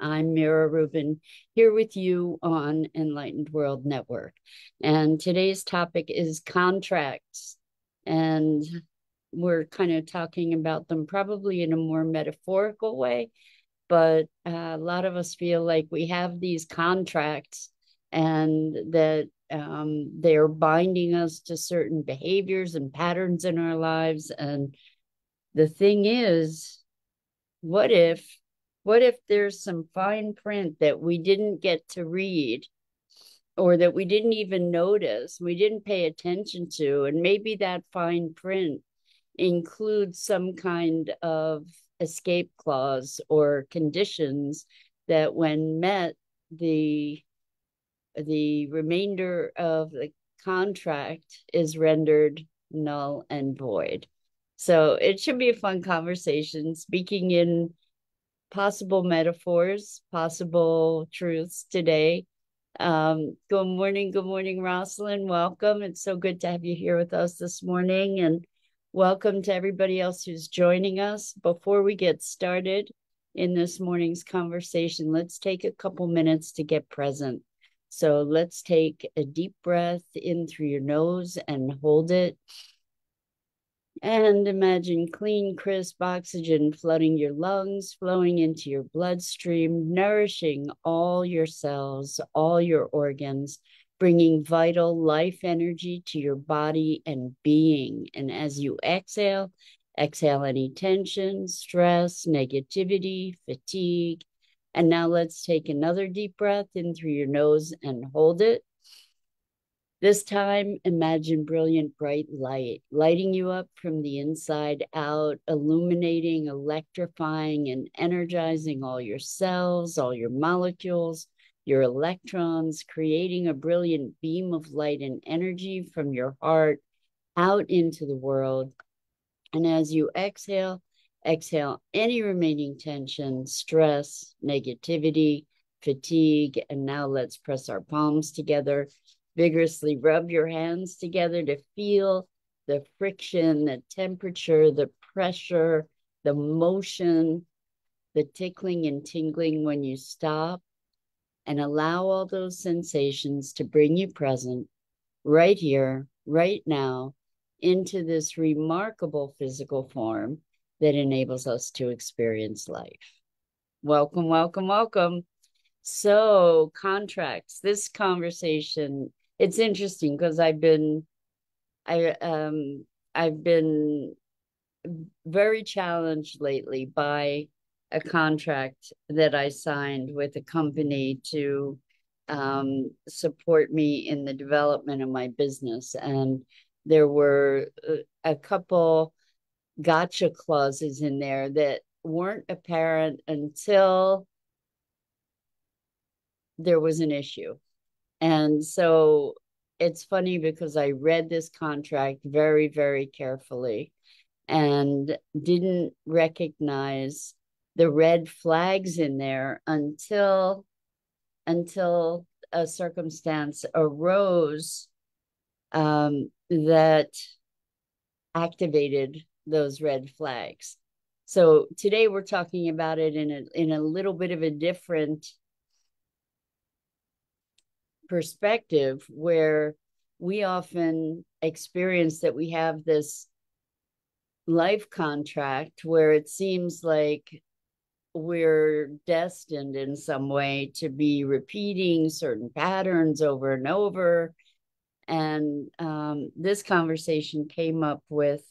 I'm Mira Rubin here with you on Enlightened World Network. And today's topic is contracts. And we're kind of talking about them probably in a more metaphorical way. But uh, a lot of us feel like we have these contracts and that um, they're binding us to certain behaviors and patterns in our lives. And the thing is, what if what if there's some fine print that we didn't get to read or that we didn't even notice, we didn't pay attention to? And maybe that fine print includes some kind of escape clause or conditions that when met the the remainder of the contract is rendered null and void so it should be a fun conversation speaking in possible metaphors, possible truths today. Um, good morning, good morning, Rosalind. Welcome. It's so good to have you here with us this morning, and welcome to everybody else who's joining us. Before we get started in this morning's conversation, let's take a couple minutes to get present. So let's take a deep breath in through your nose and hold it. And imagine clean, crisp oxygen flooding your lungs, flowing into your bloodstream, nourishing all your cells, all your organs, bringing vital life energy to your body and being. And as you exhale, exhale any tension, stress, negativity, fatigue. And now let's take another deep breath in through your nose and hold it. This time, imagine brilliant bright light, lighting you up from the inside out, illuminating, electrifying, and energizing all your cells, all your molecules, your electrons, creating a brilliant beam of light and energy from your heart out into the world. And as you exhale, exhale any remaining tension, stress, negativity, fatigue. And now let's press our palms together vigorously rub your hands together to feel the friction, the temperature, the pressure, the motion, the tickling and tingling when you stop, and allow all those sensations to bring you present right here, right now, into this remarkable physical form that enables us to experience life. Welcome, welcome, welcome. So, contracts, this conversation it's interesting because I've been I um I've been very challenged lately by a contract that I signed with a company to um, support me in the development of my business. And there were a couple gotcha clauses in there that weren't apparent until there was an issue. And so it's funny because I read this contract very, very carefully and didn't recognize the red flags in there until until a circumstance arose um, that activated those red flags. So today we're talking about it in a in a little bit of a different perspective where we often experience that we have this life contract where it seems like we're destined in some way to be repeating certain patterns over and over. And um, this conversation came up with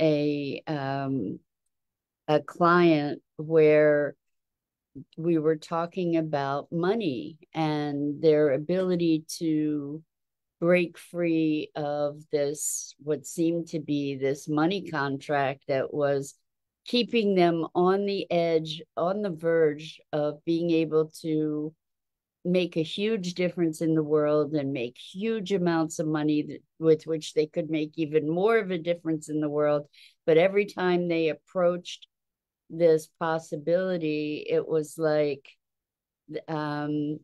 a um, a client where we were talking about money and their ability to break free of this what seemed to be this money contract that was keeping them on the edge on the verge of being able to make a huge difference in the world and make huge amounts of money that, with which they could make even more of a difference in the world. But every time they approached this possibility, it was like um,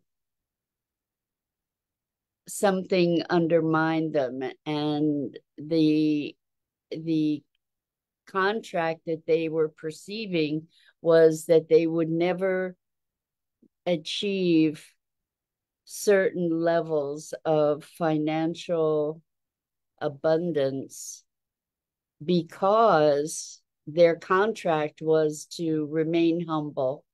something undermined them, and the the contract that they were perceiving was that they would never achieve certain levels of financial abundance because their contract was to remain humble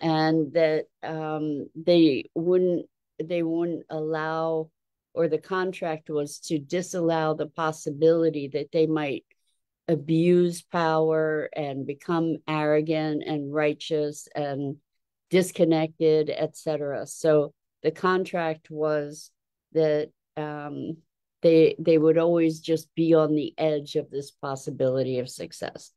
and that um, they wouldn't they wouldn't allow or the contract was to disallow the possibility that they might abuse power and become arrogant and righteous and disconnected etc so the contract was that um, they they would always just be on the edge of this possibility of success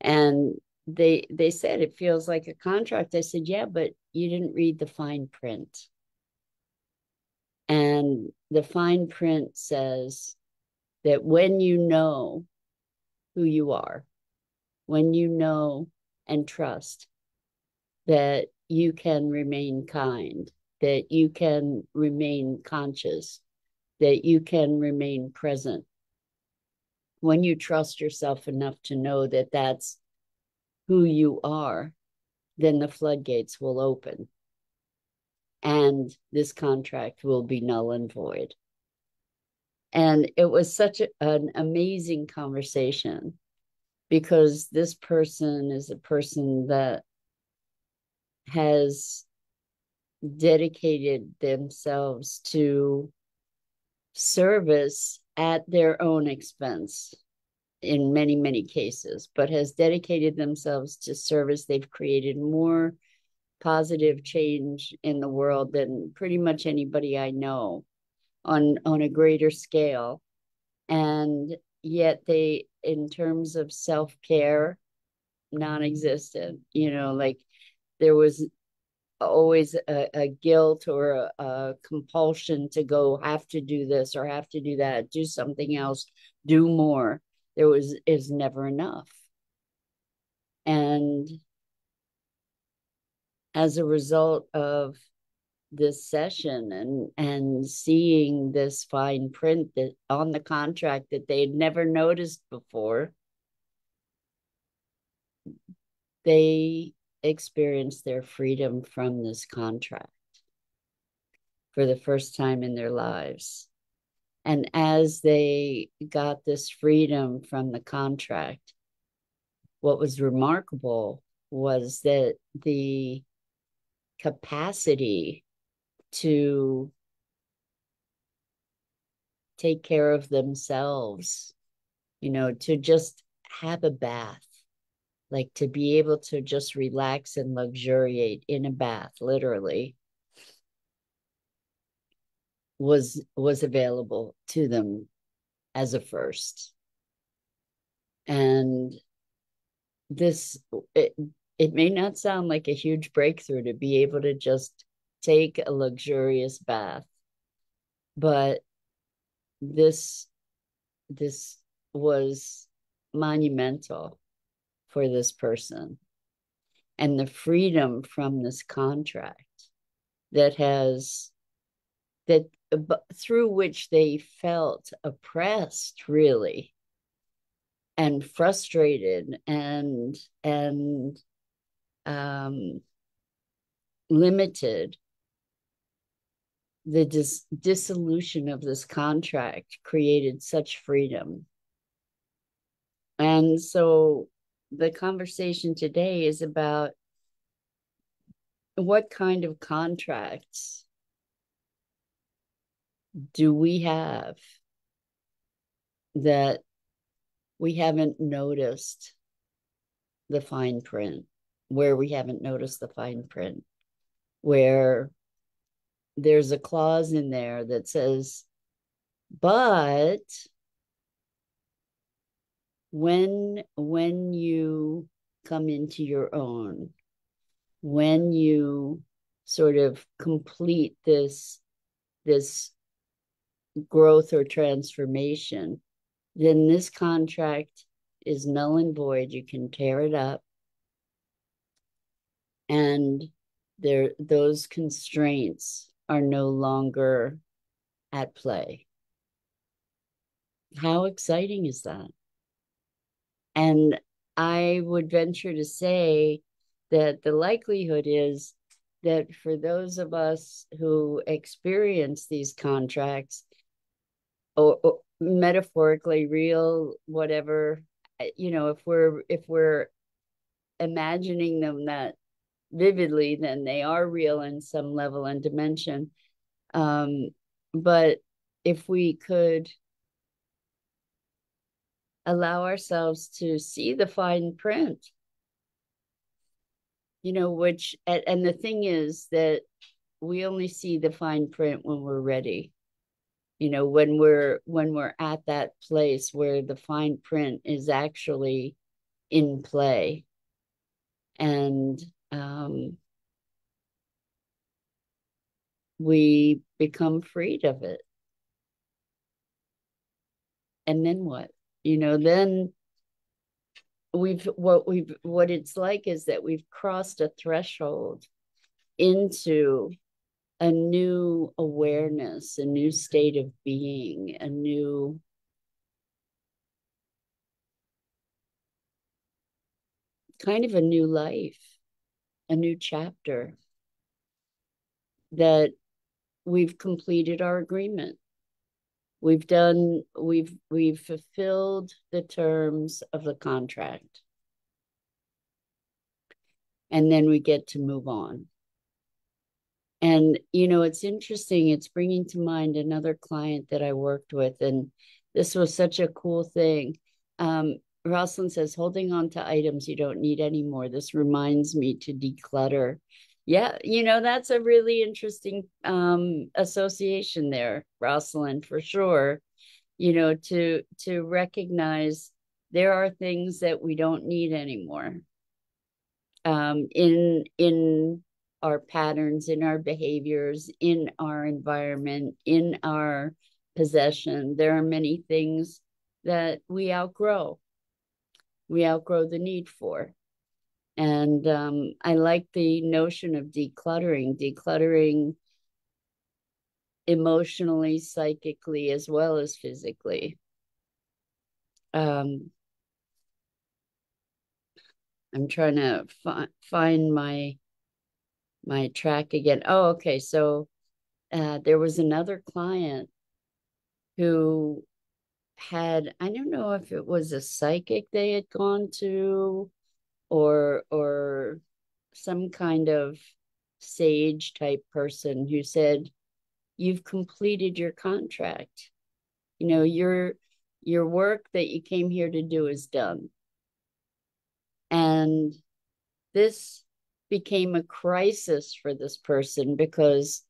and they they said it feels like a contract. I said yeah but you didn't read the fine print. And the fine print says that when you know who you are when you know and trust that you can remain kind that you can remain conscious that you can remain present when you trust yourself enough to know that that's who you are, then the floodgates will open and this contract will be null and void. And it was such a, an amazing conversation because this person is a person that has dedicated themselves to service at their own expense in many, many cases, but has dedicated themselves to service. They've created more positive change in the world than pretty much anybody I know on on a greater scale. And yet they, in terms of self-care, non-existent, you know, like there was always a, a guilt or a, a, compulsion to go have to do this or have to do that do something else do more. There was is never enough. And as a result of this session and and seeing this fine print that on the contract that they had never noticed before they experience their freedom from this contract for the first time in their lives. And as they got this freedom from the contract, what was remarkable was that the capacity to take care of themselves, you know, to just have a bath, like to be able to just relax and luxuriate in a bath literally was was available to them as a first. And this it, it may not sound like a huge breakthrough to be able to just take a luxurious bath but this this was monumental for this person and the freedom from this contract that has that through which they felt oppressed really and frustrated and and um, limited the dis- dissolution of this contract created such freedom. And so the conversation today is about what kind of contracts do we have that we haven't noticed the fine print, where we haven't noticed the fine print, where there's a clause in there that says, but when when you come into your own when you sort of complete this this growth or transformation then this contract is null and void. You can tear it up. And there those constraints are no longer at play. How exciting is that and I would venture to say that the likelihood is that for those of us who experience these contracts or, or metaphorically real whatever you know if we're if we're imagining them that vividly then they are real in some level and dimension. Um but if we could allow ourselves to see the fine print. You know which and the thing is that we only see the fine print when we're ready. You know when we're when we're at that place where the fine print is actually in play. And um, we become freed of it. And then what you know then we've what we've what it's like is that we've crossed a threshold into a new awareness, a new state of being, a new kind of a new life, a new chapter that we've completed our agreement. We've done, we've we've fulfilled the terms of the contract. And then we get to move on. And, you know, it's interesting. It's bringing to mind another client that I worked with. And this was such a cool thing. Um, Rosalind says, holding on to items you don't need anymore. This reminds me to declutter. Yeah, you know, that's a really interesting um, association there, Rosalind, for sure. You know, to to recognize there are things that we don't need anymore. Um, in in our patterns, in our behaviors, in our environment, in our possession. There are many things that we outgrow. We outgrow the need for. And um, I like the notion of decluttering, decluttering emotionally, psychically, as well as physically. Um, I'm trying to fi- find my my track again. Oh, okay. So uh, there was another client who had I don't know if it was a psychic they had gone to or or some kind of sage type person who said you've completed your contract you know your your work that you came here to do is done and this became a crisis for this person because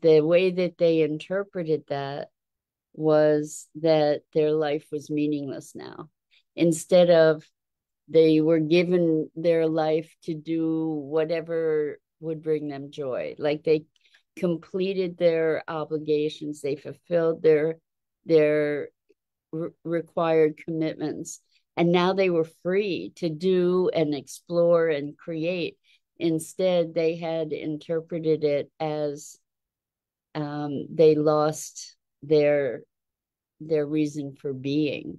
the way that they interpreted that was that their life was meaningless now. Instead of they were given their life to do whatever would bring them joy. Like they completed their obligations, they fulfilled their their re- required commitments, and now they were free to do and explore and create Instead, they had interpreted it as um, they lost their their reason for being,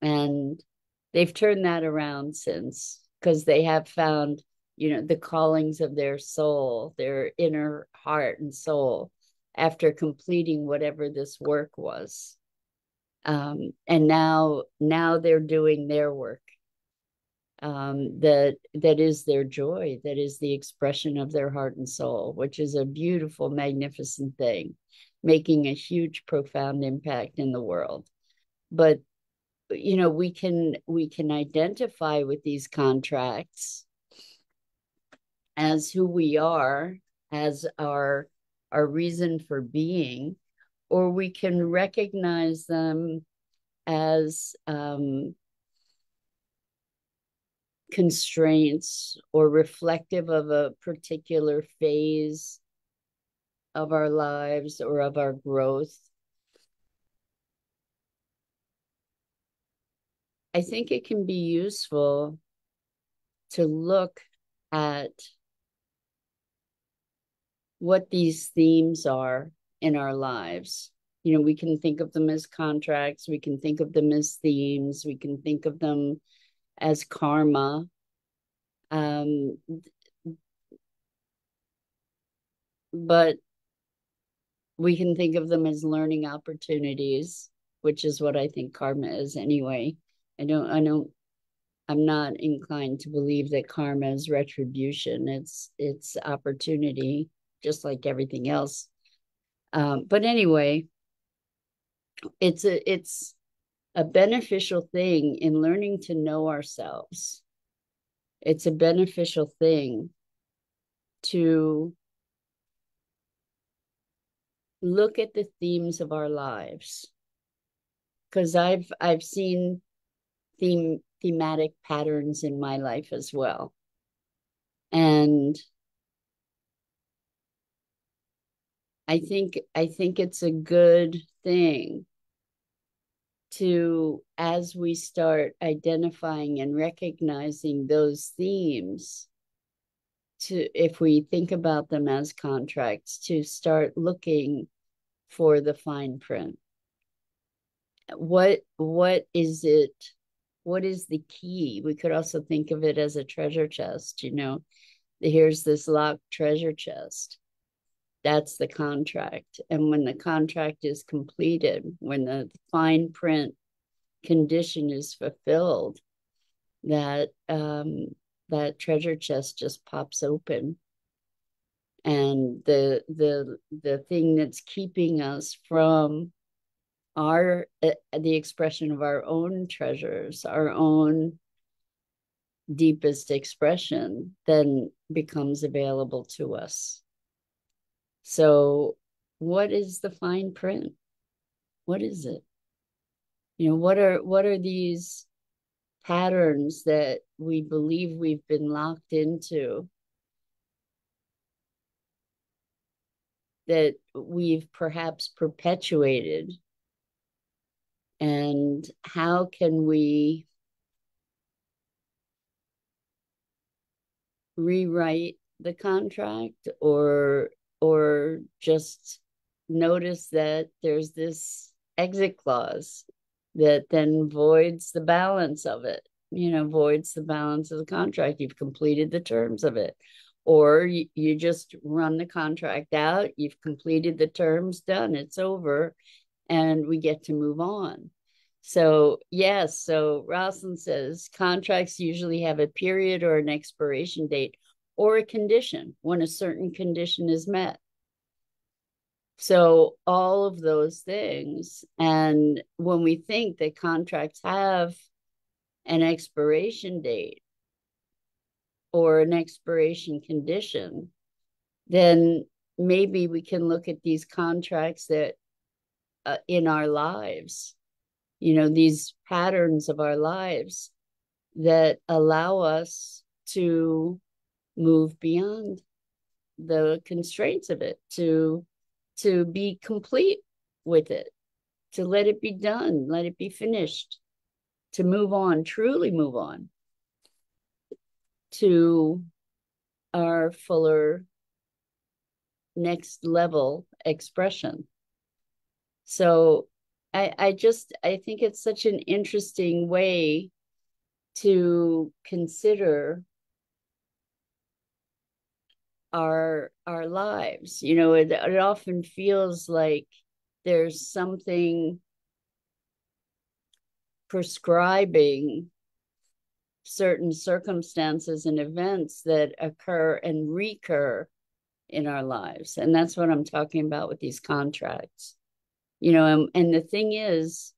and they've turned that around since because they have found you know the callings of their soul, their inner heart and soul after completing whatever this work was. Um, and now now they're doing their work um, that that is their joy, that is the expression of their heart and soul, which is a beautiful, magnificent thing, making a huge, profound impact in the world. But you know, we can we can identify with these contracts as who we are, as our our reason for being, or we can recognize them as um, constraints or reflective of a particular phase of our lives or of our growth. I think it can be useful to look at what these themes are in our lives. You know, we can think of them as contracts, we can think of them as themes, we can think of them as karma. Um, but we can think of them as learning opportunities, which is what I think karma is anyway. I don't I don't I'm not inclined to believe that karma is retribution. It's it's opportunity, just like everything else. Um, but anyway, it's a it's a beneficial thing in learning to know ourselves. It's a beneficial thing to look at the themes of our lives because I've I've seen theme thematic patterns in my life as well. And I think I think it's a good thing to as we start identifying and recognizing those themes to if we think about them as contracts to start looking for the fine print what what is it what is the key? We could also think of it as a treasure chest you know? Here's this locked treasure chest. That's the contract. And when the contract is completed when the fine print condition is fulfilled that um, that treasure chest just pops open. And the the the thing that's keeping us from our uh, the expression of our own treasures our own deepest expression then becomes available to us. So what is the fine print? What is it? You know what are what are these patterns that we believe we've been locked into that we've perhaps perpetuated and how can we rewrite the contract or or just notice that there's this exit clause that then voids the balance of it, you know, voids the balance of the contract. You've completed the terms of it. Or you, you just run the contract out, you've completed the terms, done, it's over, and we get to move on. So, yes, so Rosalind says contracts usually have a period or an expiration date or a condition when a certain condition is met. So all of those things. And when we think that contracts have an expiration date or an expiration condition, then maybe we can look at these contracts that uh, in our lives, you know, these patterns of our lives that allow us to move beyond the constraints of it, to to be complete with it, to let it be done, let it be finished, to move on, truly move on to our fuller next level expression. So I, I just I think it's such an interesting way to consider our our lives. You know it, it often feels like there's something prescribing certain circumstances and events that occur and recur in our lives. And that's what i'm talking about with these contracts you know and, and the thing is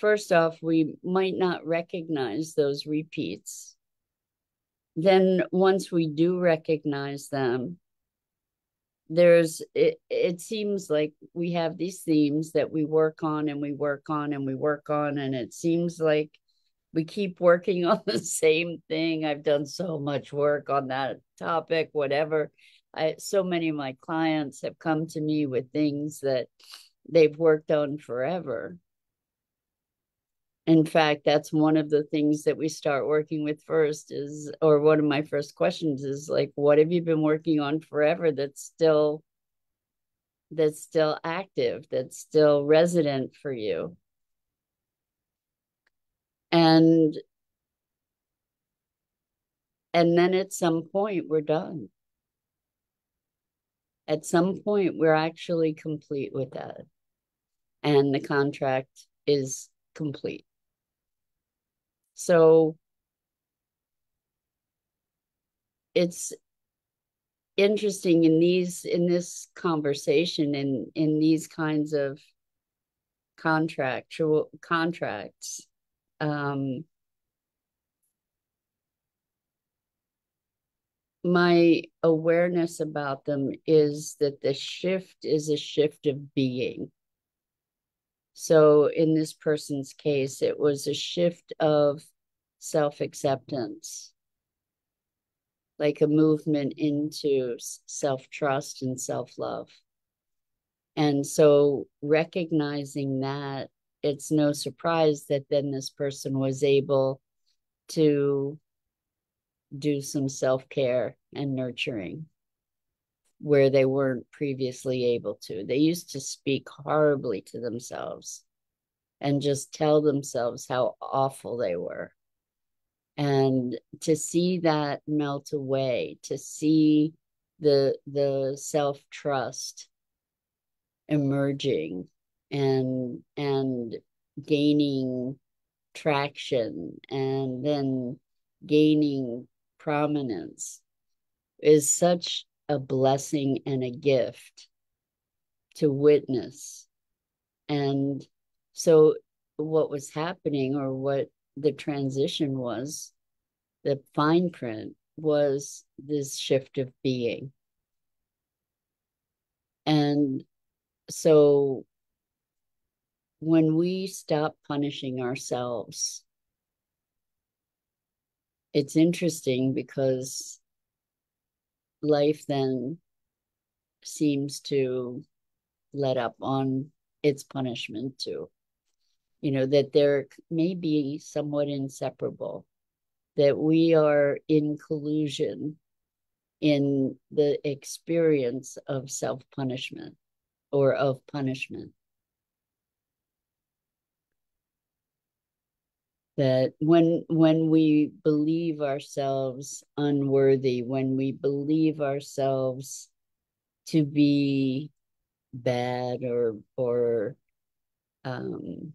first off we might not recognize those repeats. Then once we do recognize them there's it, it seems like we have these themes that we work on and we work on and we work on and it seems like we keep working on the same thing. I've done so much work on that topic whatever i so many of my clients have come to me with things that they've worked on forever. In fact that's one of the things that we start working with first is or one of my first questions is like what have you been working on forever that's still that's still active that's still resident for you? And and then at some point we're done at some point we're actually complete with that. And the contract is complete. So it's interesting in these in this conversation in in these kinds of contractual contracts um my awareness about them is that the shift is a shift of being so in this person's case it was a shift of self-acceptance like a movement into self trust and self love. And so recognizing that, it's no surprise that then this person was able to do some self care and nurturing where they weren't previously able to. They used to speak horribly to themselves and just tell themselves how awful they were and to see that melt away to see the the self trust emerging and and gaining traction and then gaining prominence is such a blessing and a gift to witness and so what was happening or what the transition was, the fine print was this shift of being. And so when we stop punishing ourselves, it's interesting because life then seems to let up on its punishment too you know, that they're maybe somewhat inseparable, that we are in collusion in the experience of self punishment or of punishment. That when when we believe ourselves unworthy when we believe ourselves to be bad or or um,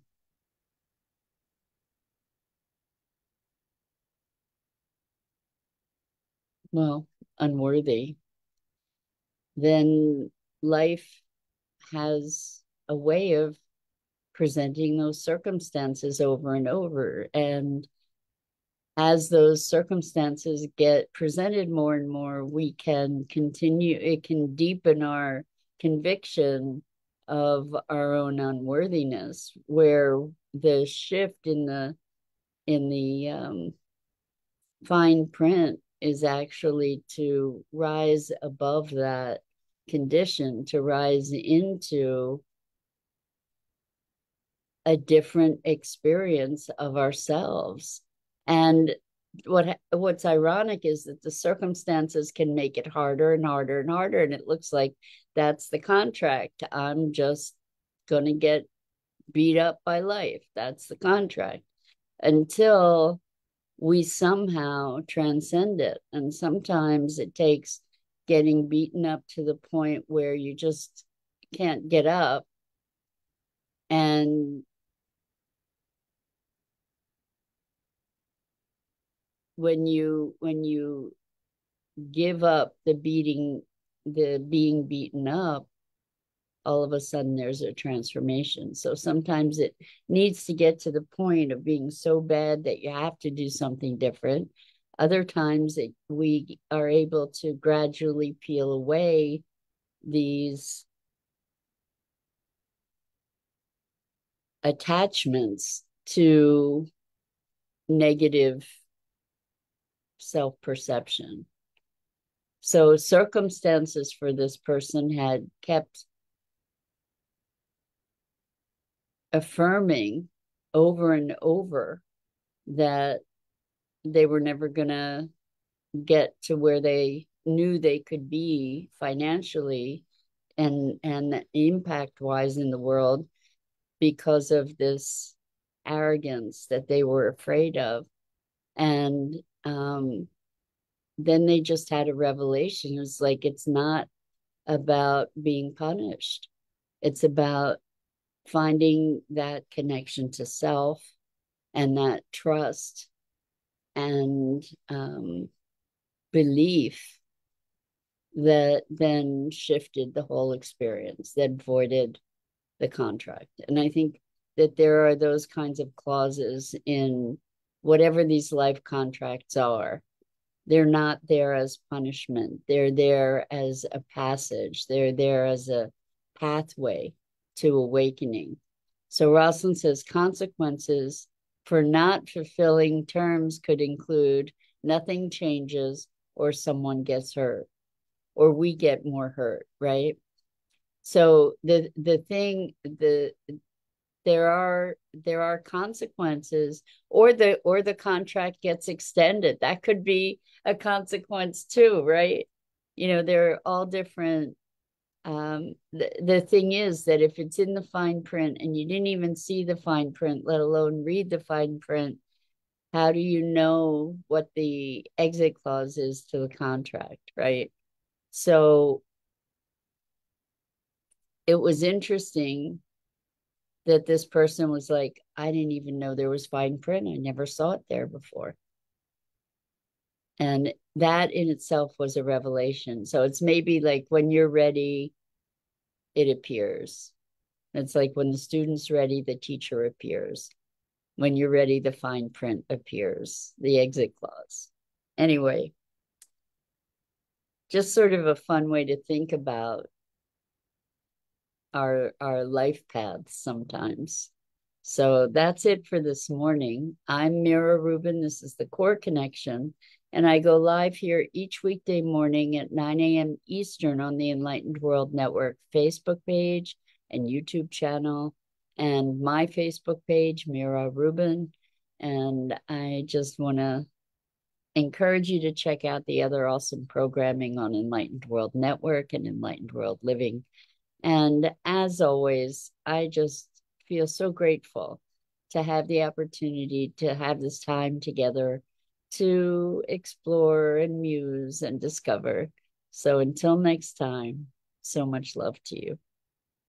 well, unworthy, then life has a way of presenting those circumstances over and over. And as those circumstances get presented more and more, we can continue, it can deepen our conviction of our own unworthiness, where the shift in the in the um, fine print is actually to rise above that condition, to rise into a different experience of ourselves. And what what's ironic is that the circumstances can make it harder and harder and harder and it looks like that's the contract i'm just going to get beat up by life that's the contract until we somehow transcend it. And sometimes it takes getting beaten up to the point where you just can't get up and when you when you give up the beating the being beaten up all of a sudden there's a transformation. So sometimes it needs to get to the point of being so bad that you have to do something different. Other times it, we are able to gradually peel away these attachments to negative self perception. So, circumstances for this person had kept affirming over and over that they were never going to get to where they knew they could be financially and and impact wise in the world because of this arrogance that they were afraid of and um, then they just had a revelation it's like it's not about being punished. It's about finding that connection to self and that trust and um, belief that then shifted the whole experience, that voided the contract. And I think that there are those kinds of clauses in whatever these life contracts are. They're not there as punishment. They're there as a passage. They're there as a pathway to awakening. So Rosalind says consequences for not fulfilling terms could include nothing changes or someone gets hurt or we get more hurt, right? So the the thing the there are there are consequences or the or the contract gets extended. That could be a consequence too right? You know they're all different um the, the thing is that if it's in the fine print and you didn't even see the fine print let alone read the fine print how do you know what the exit clause is to the contract right? So it was interesting that this person was like, I didn't even know there was fine print. I never saw it there before. And that in itself was a revelation. So it's maybe like when you're ready, it appears. It's like when the student's ready, the teacher appears. When you're ready, the fine print appears, the exit clause. Anyway, just sort of a fun way to think about our our life paths sometimes. So that's it for this morning. I'm Mira Rubin. This is the Core Connection, and I go live here each weekday morning at 9 a.m. Eastern on the Enlightened World Network Facebook page and YouTube channel, and my Facebook page, Mira Rubin. And I just want to encourage you to check out the other awesome programming on Enlightened World Network and Enlightened World Living. And as always, I just feel so grateful to have the opportunity to have this time together to explore and muse and discover. So until next time, so much love to you.